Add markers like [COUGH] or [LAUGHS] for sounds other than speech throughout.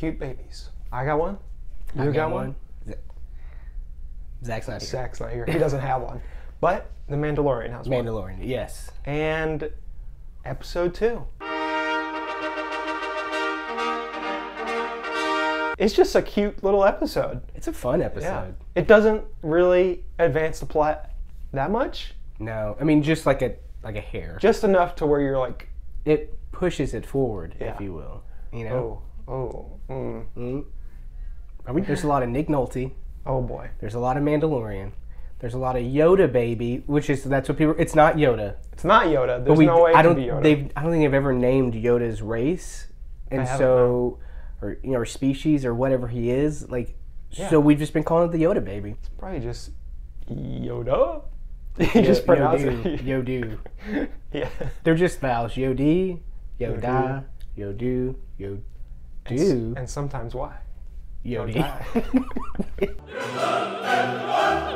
cute babies. I got one. You I got, one. Z- Zack's not here. Zach's not here. He doesn't have one. But The Mandalorian has one. Mandalorian, yes. And episode two. It's just a cute little episode. It's a fun episode. Yeah. It doesn't really advance the plot that much. No, I mean just like a like a hair. Just enough to where you're like, It pushes it forward, Yeah. if you will. You know. oh, oh, mm, Mm. I mean, there's a lot of Nick Nolte. oh boy. There's a lot of Mandalorian. There's a lot of Yoda baby, which is that's what people. It's not Yoda. It's not Yoda. There's But we, no way it I don't. be Yoda. They've. I don't think they've ever named Yoda's race, and haven't, so, or you know, or species or whatever he is. Like, Yeah. so we've just been calling it the Yoda baby. It's probably just Yoda. You [LAUGHS] just pronounce Yodu, it. Yodu. [LAUGHS] yeah. They're just vowels. Yodi, Yoda, Yodu, Yodu, And sometimes why? Yodi.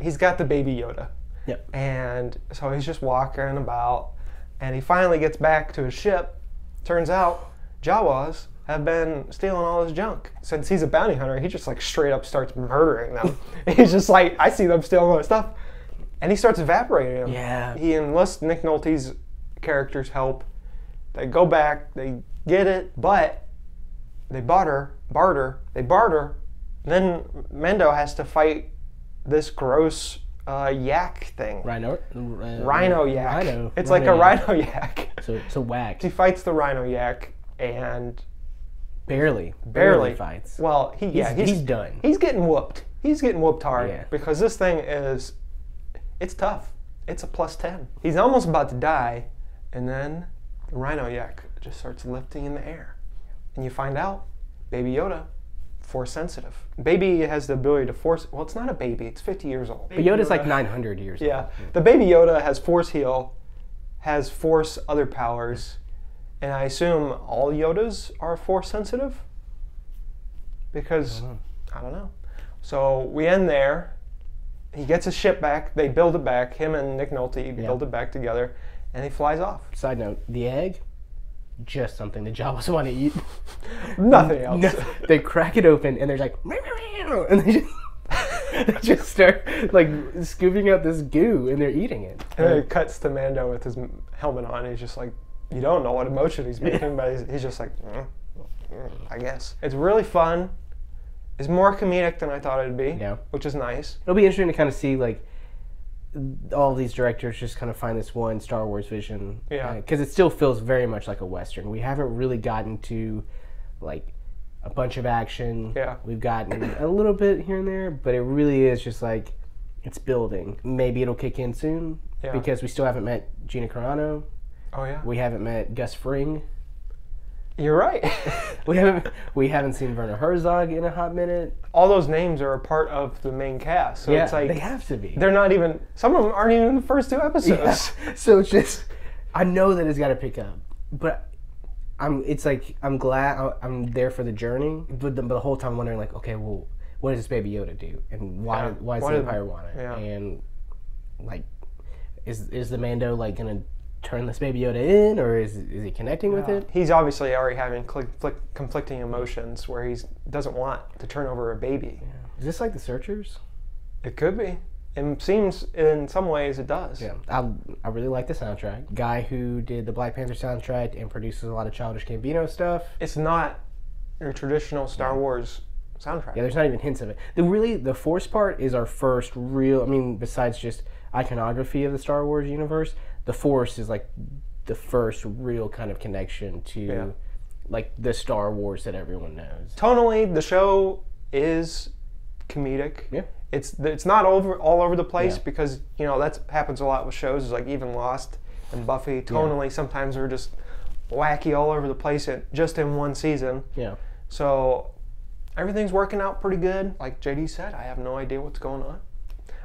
[LAUGHS] He's got the baby Yoda. Yep. And so he's just walking about, and he finally gets back to his ship. Turns out Jawas have been stealing all his junk. Since he's a bounty hunter, he just like straight up starts murdering them. [LAUGHS] he's just like, I see them stealing all my stuff. And he starts evaporating them. Yeah. He enlists Nick Nolte's character's help. They go back, they get it, but they barter, barter, they barter. Then Mando has to fight this gross uh, yak thing. Rhino. uh, Rhino yak. Rhino. It's like a rhino yak. So so whack. he fights the rhino yak and Barely. barely, fights. Well, he yeah, he's, he's, he's done. he's getting whooped. He's getting whooped hard Yeah. because this thing is it's tough. It's a plus 10. He's almost about to die and then the rhino yak just starts lifting in the air. And you find out baby Yoda force sensitive. Baby has the ability to force well, it's not a baby. It's 50 years old. But Yoda's like 900 years old. Yeah, the baby Yoda has force heal, has force other powers, and I assume all Yodas are force sensitive. Because I don't know. So we end there. He gets his ship back. They build it back. Him and Nick Nolte build it back together, and he flies off. Side note: the egg, just something the Jawas [LAUGHS] want to eat. Nothing [LAUGHS] else. No, [LAUGHS] they crack it open and they're like, and they just, they just start like scooping out this goo and they're eating it. And then it cuts to Mando with his helmet on. And he's just like, you don't know what emotion he's making, but he's, he's just like, "Mm, mm, I guess. It's really fun. It's more comedic than I thought it'd be, Yeah. which is nice. It'll be interesting to kind of see like all these directors just kind of find this one Star Wars vision. Yeah. Uh, because it still feels very much like a western. We haven't really gotten to like a bunch of action. Yeah. We've gotten a little bit here and there, but it really is just like it's building. Maybe it'll kick in soon Yeah. because we still haven't met Gina Carano. Oh yeah, We haven't met Gus Fring. You're right. [LAUGHS] We haven't we haven't seen Werner Herzog in a hot minute. All those names are a part of the main cast, so yeah, it's like they have to be. they're not even. Some of them aren't even in the first two episodes. Yeah. [LAUGHS] So it's just, I know that it's got to pick up, but I'm. It's like I'm glad I- I'm there for the journey, but the, but the whole time I'm wondering like, okay, well, what does this Baby Yoda do, and why Yeah. why does Why the did- Empire want it, yeah. and like, is is the Mando like gonna turn this Baby Yoda in, or is is he connecting with it? He's obviously already having conflict, conflicting emotions where he doesn't want to turn over a baby. Yeah. Is this like the Searchers? It could be. It seems in some ways it does. Yeah, I, I really like the soundtrack. Guy who did the Black Panther soundtrack and produces a lot of Childish Gambino stuff. It's not your traditional Star Wars soundtrack. Yeah, there's not even hints of it. The really the Force part is our first real. I mean, besides just iconography of the Star Wars universe, the Force is like the first real kind of connection to Yeah. like the Star Wars that everyone knows. Tonally, the show is comedic. Yeah. It's it's not over all over the place Yeah. because you know that happens a lot with shows like even Lost and Buffy. Tonally, sometimes they're just wacky all over the place at, just in one season. Yeah, So everything's working out pretty good. Like JD said, I have no idea what's going on.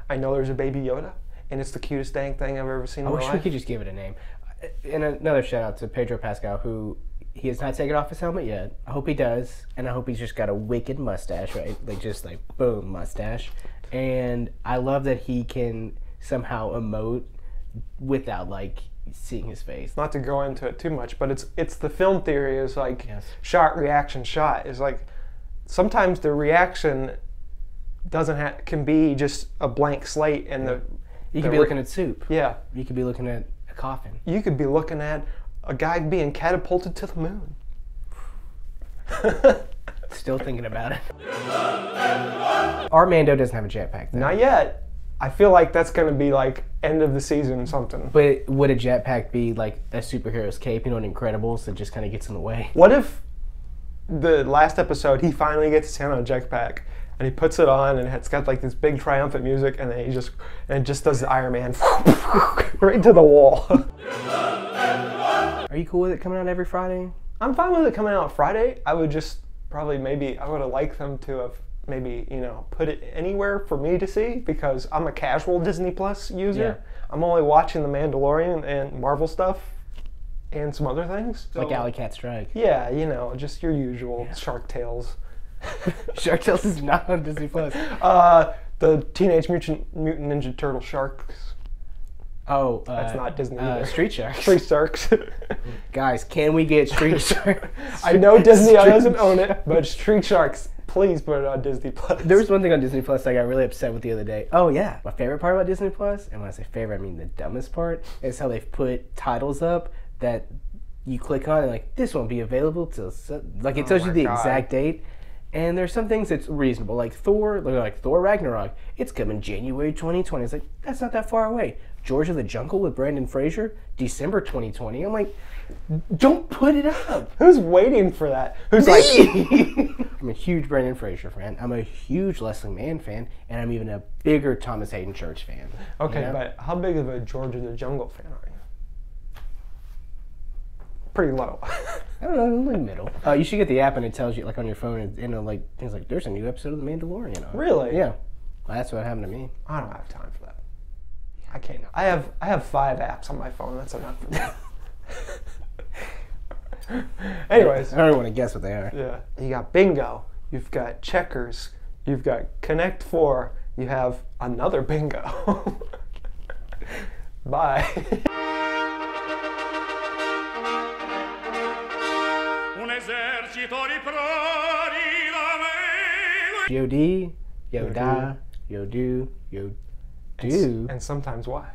I know there's a baby Yoda, and it's the cutest dang thing I've ever seen I in my wish we could just give it a name. Uh, and another shout out to Pedro Pascal, who he has not taken off his helmet yet. I hope he does, and I hope he's just got a wicked mustache, right? Like just like boom mustache. And I love that he can somehow emote without like seeing his face. Not to go into it too much, but it's it's the film theory is like Yes. shot reaction shot is like sometimes the reaction doesn't have can be just a blank slate, and the You could be looking at soup. yeah, You could be looking at a coffin. you could be looking at a guy being catapulted to the moon. [LAUGHS] Still thinking about it. Our Mando doesn't have a jetpack, though. Not yet. I feel like that's gonna be like end of the season or something. But would a jetpack be like a superhero's cape, you know, in Incredibles that just kind of gets in the way? What if the last episode he finally gets his hand on a jetpack and he puts it on and it's got like this big triumphant music and then he just and it just does the Iron Man [LAUGHS] right to the wall. [LAUGHS] Are you cool with it coming out every Friday? I'm fine with it coming out Friday. I would just probably maybe I would have liked them to have maybe you know put it anywhere for me to see because I'm a casual Disney Plus user. Yeah. I'm only watching The Mandalorian and Marvel stuff and some other things. Like Alley Cat Strike. Yeah, you know, just your usual Shark Tales. [LAUGHS] Shark Tales is not on Disney Plus. Uh, the Teenage Mutant, Mutant Ninja Turtle Sharks. Oh, uh, That's not Disney uh, either. Street Sharks. [LAUGHS] Street Sharks. [LAUGHS] Guys, can we get Street Sharks? I know Disney Street- doesn't own it, but Street Sharks, please put it on Disney Plus. There was one thing on Disney Plus I got really upset with the other day. Oh yeah, my favorite part about Disney Plus, and when I say favorite, I mean the dumbest part, is how they've put titles up that you click on and like this won't be available till so, like it tells Oh my you the God. exact date. And there's some things that's reasonable, like Thor, like Thor Ragnarok. It's coming January 2020. It's like that's not that far away. George of the Jungle with Brendan Fraser, December 2020. I'm like, don't put it up. [LAUGHS] Who's waiting for that? Who's like, [LAUGHS] I'm a huge Brendan Fraser fan. I'm a huge Leslie Mann fan, and I'm even a bigger Thomas Haden Church fan. you okay, know? but how big of a George of the Jungle fan are you? Pretty low. [LAUGHS] I don't know, like middle. Uh, you should get the app, and it tells you like on your phone, and, and it, like it's like there's a new episode of The Mandalorian. On. it." Really? Yeah. Well, that's what happened to me. I don't have time for that. I can't. I have I have five apps on my phone. That's enough for me. [LAUGHS] Anyways, I don't want to guess what they are. yeah, you got bingo. You've got checkers. You've got Connect Four. You have another bingo. [LAUGHS] Bye. [LAUGHS] esercito di prodi da me Yod, Yoda, Yodu, Yodu. and sometimes why?